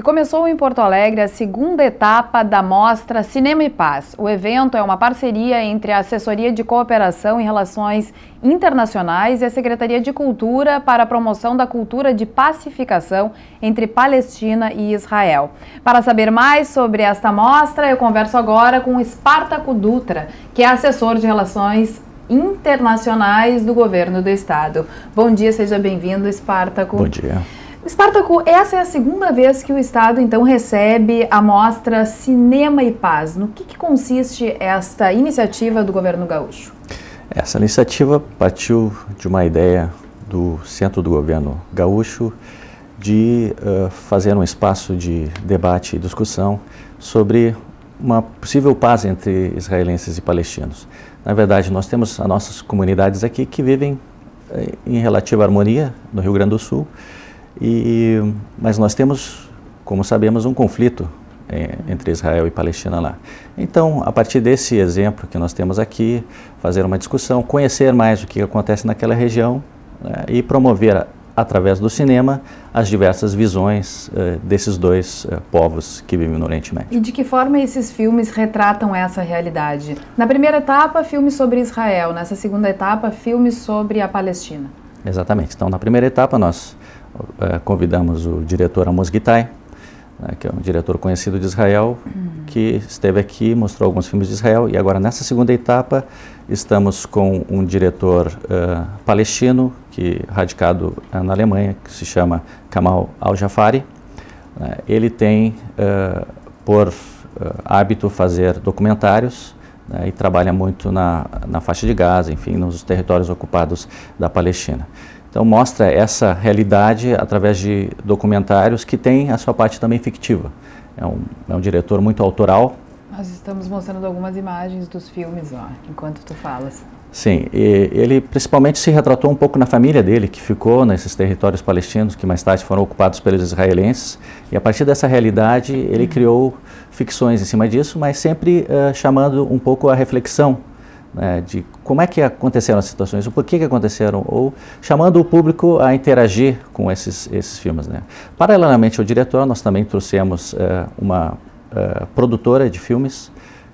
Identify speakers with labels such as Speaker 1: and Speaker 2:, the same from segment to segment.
Speaker 1: E começou em Porto Alegre a segunda etapa da mostra Cinema e Paz. O evento é uma parceria entre a Assessoria de Cooperação e Relações Internacionais e a Secretaria de Cultura para a promoção da cultura de pacificação entre Palestina e Israel. Para saber mais sobre esta mostra, eu converso agora com Espartaco Dutra, que é assessor de Relações internacionais do governo do estado. Bom dia, seja bem-vindo, Espartaco.
Speaker 2: Bom dia.
Speaker 1: Espartaco, essa é a segunda vez que o estado então recebe a mostra Cinema e Paz. No que, que consiste esta iniciativa do governo gaúcho?
Speaker 2: Essa iniciativa partiu de uma ideia do centro do governo gaúcho de uh, fazer um espaço de debate e discussão sobre uma possível paz entre israelenses e palestinos. Na verdade, nós temos as nossas comunidades aqui que vivem eh, em relativa harmonia no Rio Grande do Sul, e, mas nós temos, como sabemos, um conflito é, entre Israel e Palestina lá. Então, a partir desse exemplo que nós temos aqui, fazer uma discussão, conhecer mais o que acontece naquela região né, e promover através do cinema, as diversas visões uh, desses dois uh, povos que vivem no Oriente Médio.
Speaker 1: E de que forma esses filmes retratam essa realidade? Na primeira etapa, filmes sobre Israel, nessa segunda etapa, filmes sobre a Palestina.
Speaker 2: Exatamente. Então, na primeira etapa, nós convidamos o diretor Amos Gitai, né, que é um diretor conhecido de Israel, uhum. que esteve aqui, mostrou alguns filmes de Israel, e agora nessa segunda etapa estamos com um diretor uh, palestino, que radicado uh, na Alemanha, que se chama Kamal Al-Jafari. Uh, ele tem por hábito fazer documentários né, e trabalha muito na, na faixa de Gaza, enfim, nos territórios ocupados da Palestina. Então mostra essa realidade através de documentários que tem a sua parte também fictiva. É um, é um diretor muito autoral.
Speaker 1: Nós estamos mostrando algumas imagens dos filmes, ó, enquanto tu falas.
Speaker 2: Sim, ele principalmente se retratou um pouco na família dele, que ficou nesses territórios palestinos, que mais tarde foram ocupados pelos israelenses. E a partir dessa realidade, ele uhum. criou ficções em cima disso, mas sempre uh, chamando um pouco a reflexão né, de como é que aconteceram as situações, o porquê que aconteceram, ou chamando o público a interagir com esses, esses filmes. Né. Paralelamente ao diretor, nós também trouxemos uh, uma uh, produtora de filmes,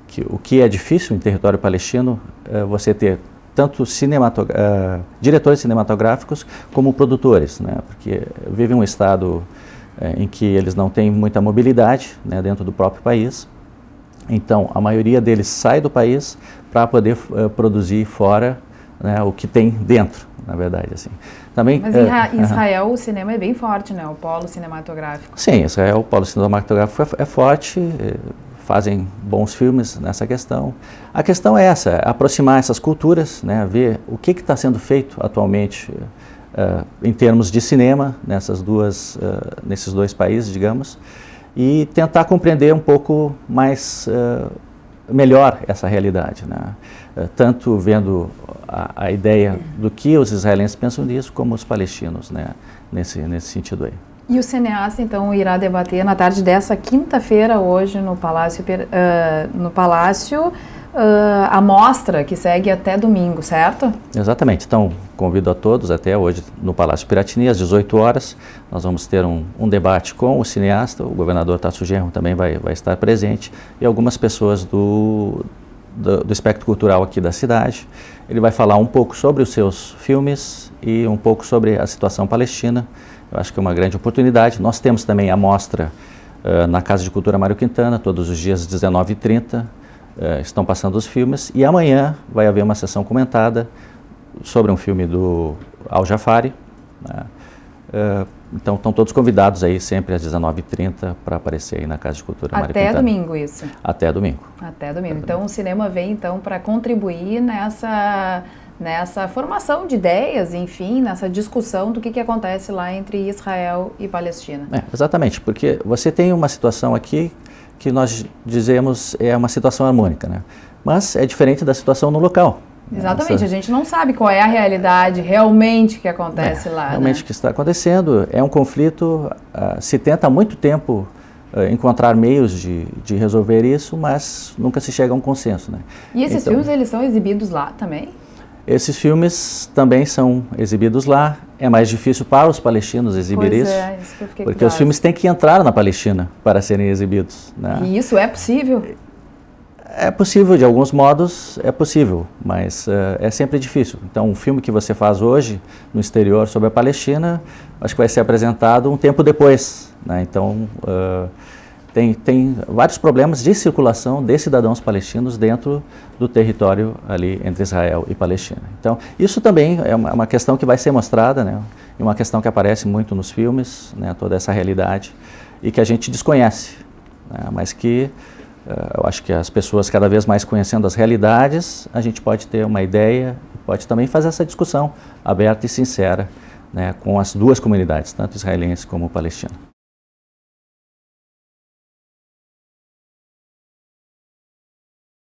Speaker 2: que, o que é difícil em território palestino, uh, você ter tanto diretores cinematográficos como produtores, né, porque vive um estado em que eles não têm muita mobilidade né, dentro do próprio país, então, a maioria deles sai do país para poder uh, produzir fora né, o que tem dentro, na verdade. Assim.
Speaker 1: Também, Mas em uh, Israel uh -huh. o cinema é bem forte, né? O polo cinematográfico.
Speaker 2: Sim, Israel o polo cinematográfico é, é forte, eh, fazem bons filmes nessa questão. A questão é essa, é aproximar essas culturas, né, ver o que está sendo feito atualmente em termos de cinema nessas duas, nesses dois países, digamos, e tentar compreender um pouco mais uh, melhor essa realidade, né? uh, tanto vendo a, a, ideia do que os israelenses pensam disso, como os palestinos, né? nesse, nesse sentido aí.
Speaker 1: E o cineasta, então, irá debater na tarde dessa quinta-feira, hoje, no Palácio, uh, no Palácio uh, a mostra que segue até domingo, certo?
Speaker 2: Exatamente. Então, convido a todos até hoje no Palácio Piratini, às 18 horas. Nós vamos ter um, um debate com o cineasta, o governador Tasso Genro também vai, vai estar presente, e algumas pessoas do, do, do, espectro cultural aqui da cidade. Ele vai falar um pouco sobre os seus filmes e um pouco sobre a situação palestina. Eu acho que é uma grande oportunidade. Nós temos também a mostra uh, na Casa de Cultura Mário Quintana, todos os dias às 19h30 uh, estão passando os filmes e amanhã vai haver uma sessão comentada sobre um filme do Al Jafari. Né? Uh, então estão todos convidados aí sempre às 19h30 para aparecer aí na Casa de Cultura
Speaker 1: Até domingo isso?
Speaker 2: Até domingo.
Speaker 1: Até domingo. Até então domingo. o cinema vem então para contribuir nessa nessa formação de ideias, enfim, nessa discussão do que, que acontece lá entre Israel e Palestina.
Speaker 2: É, exatamente, porque você tem uma situação aqui que nós dizemos é uma situação harmônica, né? Mas é diferente da situação no local.
Speaker 1: Exatamente, a gente não sabe qual é a realidade realmente que acontece
Speaker 2: é,
Speaker 1: lá.
Speaker 2: Realmente
Speaker 1: né?
Speaker 2: o que está acontecendo é um conflito, uh, se tenta há muito tempo uh, encontrar meios de, de resolver isso, mas nunca se chega a um consenso. Né?
Speaker 1: E esses então, filmes, eles são exibidos lá também?
Speaker 2: Esses filmes também são exibidos lá. É mais difícil para os palestinos exibir
Speaker 1: pois
Speaker 2: isso,
Speaker 1: é, isso
Speaker 2: porque os filmes têm que entrar na Palestina para serem exibidos. Né?
Speaker 1: E isso é possível?
Speaker 2: É possível, de alguns modos é possível, mas uh, é sempre difícil. Então, um filme que você faz hoje no exterior sobre a Palestina, acho que vai ser apresentado um tempo depois. Né? Então, uh, tem, tem vários problemas de circulação de cidadãos palestinos dentro do território ali entre Israel e Palestina. Então, isso também é uma, uma questão que vai ser mostrada, né? E uma questão que aparece muito nos filmes, né? Toda essa realidade e que a gente desconhece, né? mas que uh, eu acho que as pessoas cada vez mais conhecendo as realidades, a gente pode ter uma ideia, pode também fazer essa discussão aberta e sincera, né? Com as duas comunidades, tanto israelense como palestina.